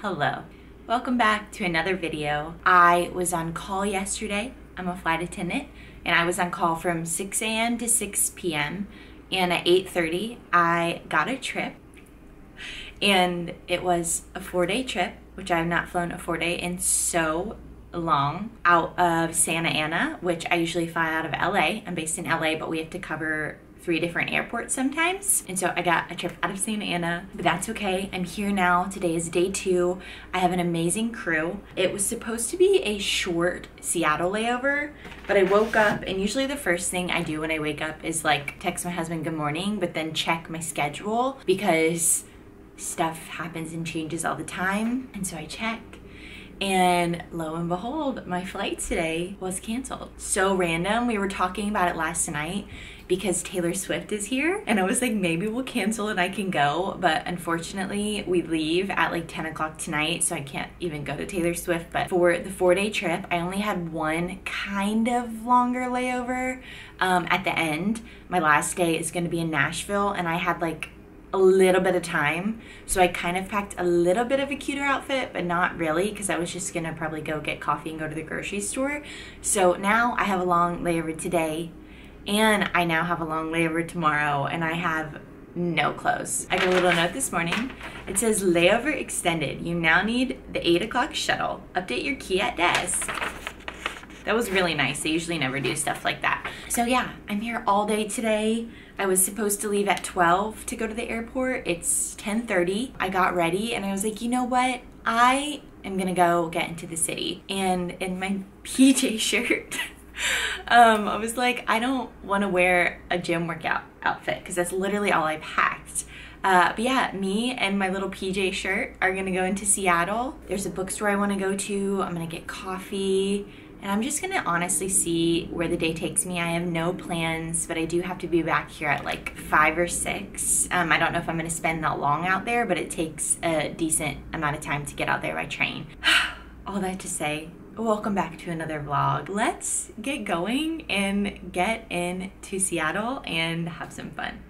Hello. Welcome back to another video. I was on call yesterday. I'm a flight attendant and I was on call from 6 a.m. to 6 p.m. and at 8.30 I got a trip and it was a four-day trip which I have not flown a four-day in so long out of Santa Ana, which I usually fly out of LA. I'm based in LA, but we have to cover three different airports sometimes. And so I got a trip out of Santa Ana, but that's okay. I'm here now. Today is day two. I have an amazing crew. It was supposed to be a short Seattle layover, but I woke up and usually the first thing I do when I wake up is like text my husband good morning, but then check my schedule because stuff happens and changes all the time. And so I check and lo and behold, my flight today was canceled. So random. We were talking about it last night because Taylor Swift is here. And I was like, maybe we'll cancel and I can go. But unfortunately, we leave at like 10 o'clock tonight. So I can't even go to Taylor Swift. But for the four day trip, I only had one kind of longer layover um, at the end. My last day is going to be in Nashville. And I had like a little bit of time. So I kind of packed a little bit of a cuter outfit, but not really because I was just gonna probably go get coffee and go to the grocery store. So now I have a long layover today and I now have a long layover tomorrow and I have no clothes. I got a little note this morning. It says layover extended. You now need the eight o'clock shuttle. Update your key at desk. That was really nice. They usually never do stuff like that. So yeah, I'm here all day today. I was supposed to leave at 12 to go to the airport. It's 10:30. I got ready and I was like, "You know what? I am going to go get into the city." And in my PJ shirt, um, I was like, I don't want to wear a gym workout outfit because that's literally all I packed. Uh, but yeah, me and my little PJ shirt are gonna go into Seattle. There's a bookstore I wanna go to. I'm gonna get coffee and I'm just gonna honestly see where the day takes me. I have no plans, but I do have to be back here at like five or six. Um, I don't know if I'm gonna spend that long out there, but it takes a decent amount of time to get out there by train. All that to say, welcome back to another vlog. Let's get going and get into Seattle and have some fun.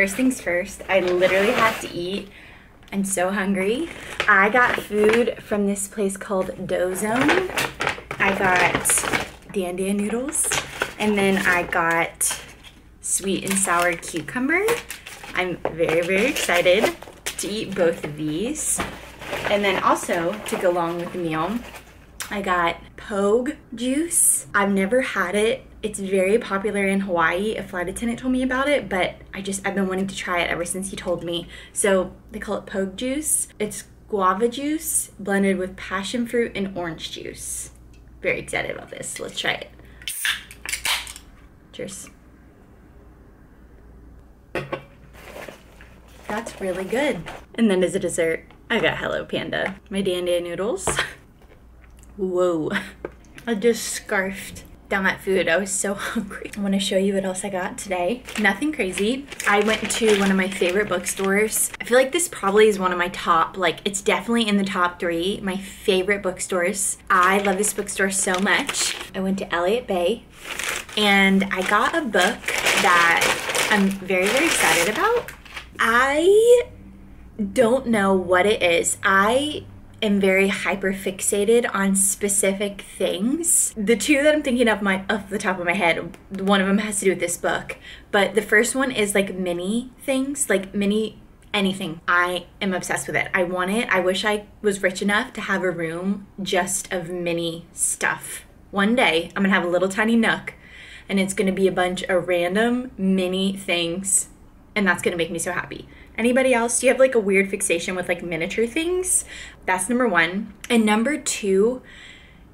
First things first, I literally have to eat. I'm so hungry. I got food from this place called Dough Zone. I got Dan Dan noodles, and then I got sweet and sour cucumber. I'm very, very excited to eat both of these. And then also, to go along with the meal, I got POG juice. I've never had it. It's very popular in Hawaii. A flight attendant told me about it, but I just, I've been wanting to try it ever since he told me. So they call it POG juice. It's guava juice blended with passion fruit and orange juice. Very excited about this. Let's try it. Cheers. That's really good. And then as a dessert, I got Hello Panda. My Dan noodles. Whoa. I just scarfed down that food. I was so hungry. I want to show you what else I got today. Nothing crazy. I went to one of my favorite bookstores. I feel like this probably is one of my top, like it's definitely in the top three, my favorite bookstores. I love this bookstore so much. I went to Elliott Bay and I got a book that I'm very, very excited about. I don't know what it is. I am very hyper fixated on specific things. The two that I'm thinking of my off the top of my head, one of them has to do with this book, but the first one is like mini things, like mini anything. I am obsessed with it. I want it. I wish I was rich enough to have a room just of mini stuff. One day, I'm gonna have a little tiny nook and it's gonna be a bunch of random mini things, and that's gonna make me so happy. Anybody else? Do you have like a weird fixation with like miniature things? That's number one. And number two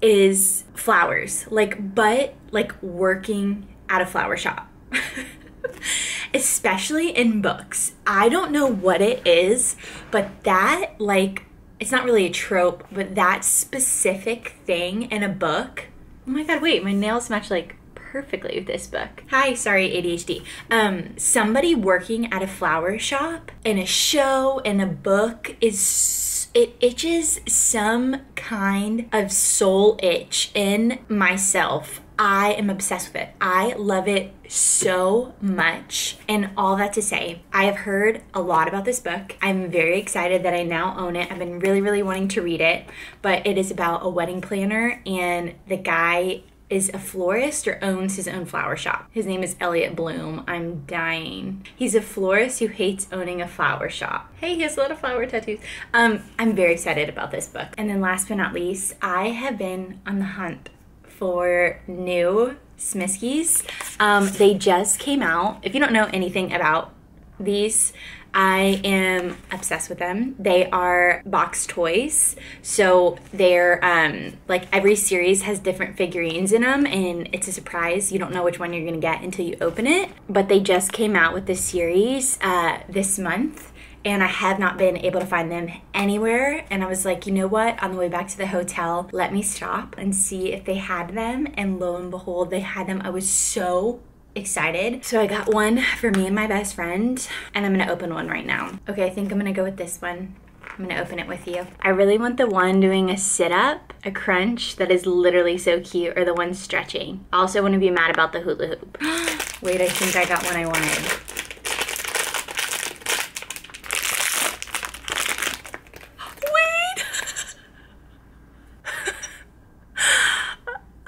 is flowers. Like, but like working at a flower shop. Especially in books. I don't know what it is, but that, like, it's not really a trope, but that specific thing in a book. Oh my god, wait, my nails match like perfectly with this book. Hi, sorry, ADHD. Um, somebody working at a flower shop in a show in a book is it itches some kind of soul itch in myself. I am obsessed with it. I love it so much. And all that to say, I have heard a lot about this book. I'm very excited that I now own it. I've been really, really wanting to read it, but it is about a wedding planner, and the guy is a florist or owns his own flower shop. His name is Elliot Bloom. I'm dying. He's a florist who hates owning a flower shop. Hey, he has a lot of flower tattoos. Um, I'm very excited about this book. And then last but not least, I have been on the hunt for new Smiskis. Um, they just came out. If you don't know anything about these, I am obsessed with them. They are box toys. So they're um, like every series has different figurines in them, and it's a surprise. You don't know which one you're going to get until you open it. But they just came out with this series uh, this month. And I have not been able to find them anywhere. And I was like, you know what? On the way back to the hotel, let me stop and see if they had them. And lo and behold, they had them. I was so excited. So I got one for me and my best friend, and I'm gonna open one right now. Okay, I think I'm gonna go with this one. I'm gonna open it with you. I really want the one doing a sit up, a crunch that is literally so cute, or the one stretching. I also wanna be mad about the hula hoop. Wait, I think I got one I wanted.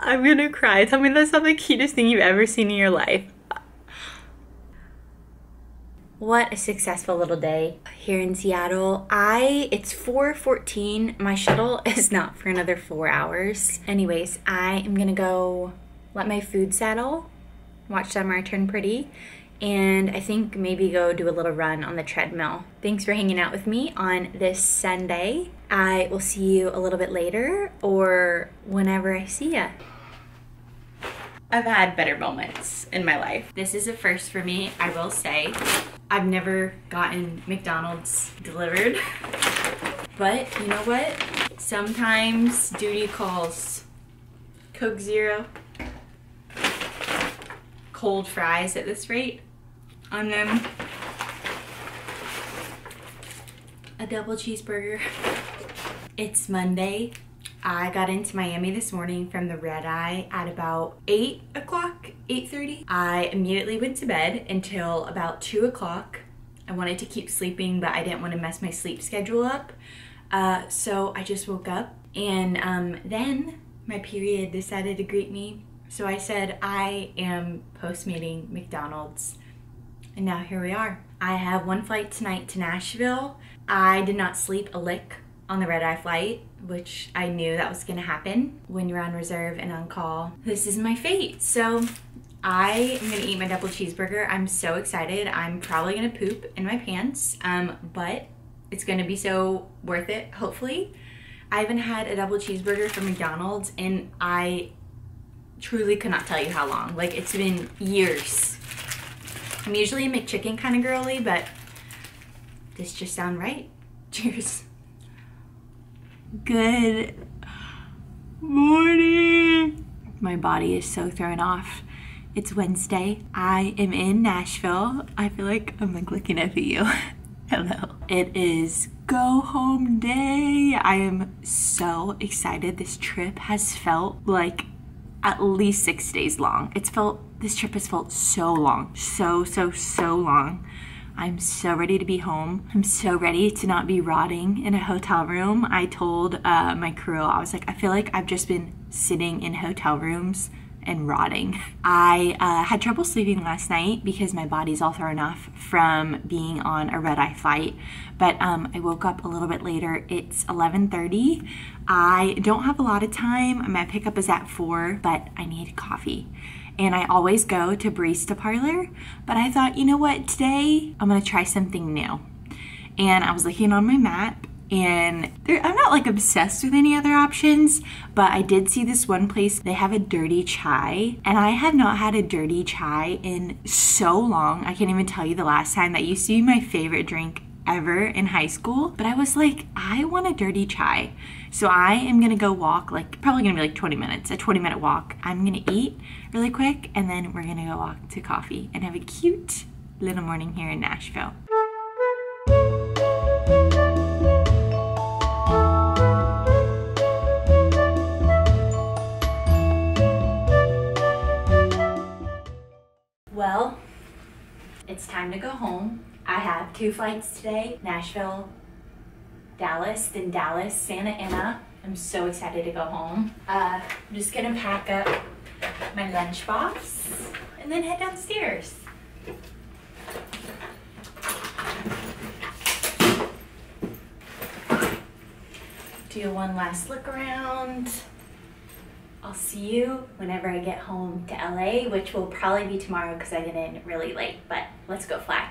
I'm gonna cry. Tell me that's not the cutest thing you've ever seen in your life. What a successful little day here in Seattle. I it's 4:14. My shuttle is not for another 4 hours. Anyways, I am going to go let my food settle, watch Summer turn pretty, and I think maybe go do a little run on the treadmill. Thanks for hanging out with me on this Sunday. I will see you a little bit later or whenever I see ya. I've had better moments in my life. This is a first for me, I will say. I've never gotten McDonald's delivered. But you know what? Sometimes duty calls. Coke Zero. Cold fries at this rate on them. A double cheeseburger. It's Monday. I got into Miami this morning from the red eye at about 8 o'clock, 8.30. I immediately went to bed until about 2 o'clock. I wanted to keep sleeping, but I didn't want to mess my sleep schedule up. Uh, so I just woke up and um, then my period decided to greet me. So I said, I am Postmating McDonald's. And now here we are. I have one flight tonight to Nashville. I did not sleep a lick on the red eye flight, which I knew that was gonna happen when you're on reserve and on call. This is my fate. So I am gonna eat my double cheeseburger. I'm so excited. I'm probably gonna poop in my pants, um, but it's gonna be so worth it, hopefully. I haven't had a double cheeseburger from McDonald's and I truly could not tell you how long. Like it's been years. I'm usually a McChicken kind of girly, but this just sound right. Cheers. Good morning. My body is so thrown off. It's Wednesday. I am in Nashville. I feel like I'm like looking up at you. Hello. It is go home day. I am so excited. This trip has felt like at least six days long. It's felt, this trip has felt so long. So, so, so long. I'm so ready to be home. I'm so ready to not be rotting in a hotel room. I told uh, my crew, I was like, I feel like I've just been sitting in hotel rooms and rotting. I uh, had trouble sleeping last night because my body's all thrown off from being on a red eye flight. But um, I woke up a little bit later. It's 11:30. I don't have a lot of time. My pickup is at four, but I need coffee and I always go to Barista Parlor. But I thought, you know what, today I'm gonna try something new. And I was looking on my map and I'm not like obsessed with any other options, but I did see this one place. They have a dirty chai, and I have not had a dirty chai in so long. I can't even tell you the last time. That used to be my favorite drink ever in high school, but I was like, I want a dirty chai. So I am gonna go walk, like probably gonna be like 20 minutes, a 20 minute walk. I'm gonna eat really quick and then we're gonna go walk to coffee and have a cute little morning here in Nashville. Well, it's time to go home. I have two flights today, Nashville, Dallas, then Dallas, Santa Ana. I'm so excited to go home. Uh, I'm just gonna pack up my lunchbox and then head downstairs. Do one last look around. I'll see you whenever I get home to LA, which will probably be tomorrow because I get in really late, but let's go fly.